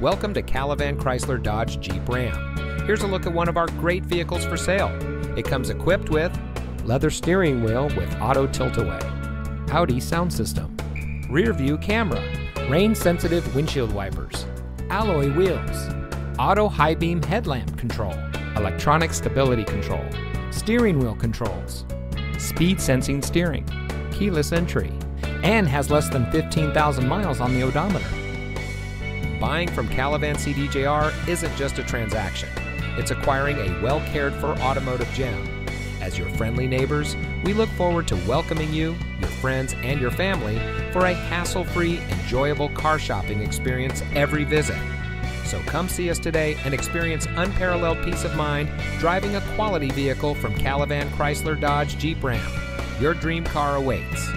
welcome to Calavan Chrysler Dodge Jeep Ram. Here's a look at one of our great vehicles for sale. It comes equipped with leather steering wheel with auto tilt-away, Audi sound system, rear view camera, rain sensitive windshield wipers, alloy wheels, auto high beam headlamp control, electronic stability control, steering wheel controls, speed sensing steering, keyless entry, and has less than 15,000 miles on the odometer. Buying from Calavan CDJR isn't just a transaction, it's acquiring a well cared for automotive gem. As your friendly neighbors, we look forward to welcoming you, your friends, and your family for a hassle free, enjoyable car shopping experience every visit. So come see us today and experience unparalleled peace of mind driving a quality vehicle from Calavan Chrysler Dodge Jeep Ram. Your dream car awaits.